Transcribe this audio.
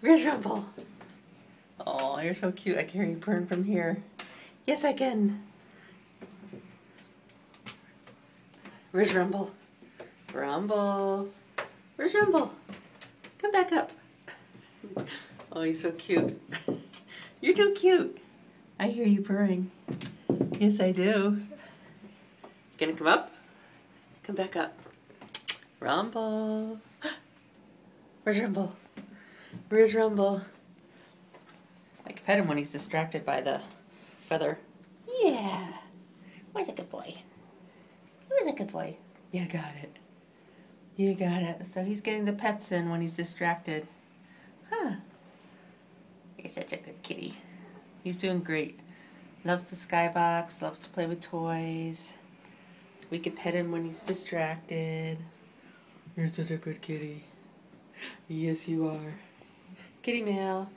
Where's Rumble? Oh, you're so cute. I can hear you purring from here. Yes, I can. Where's Rumble? Rumble. Where's Rumble? Come back up. Oh, he's so cute. You're too cute. I hear you purring. Yes, I do. Gonna come up? Come back up. Rumble. Where's Rumble? Where's Rumble? I can pet him when he's distracted by the feather. Yeah. Where's a good boy? Where's a good boy? You got it. You got it. So he's getting the pets in when he's distracted. Huh. You're such a good kitty. He's doing great. Loves the skybox, loves to play with toys. We can pet him when he's distracted. You're such a good kitty. Yes, you are. Kitty mail.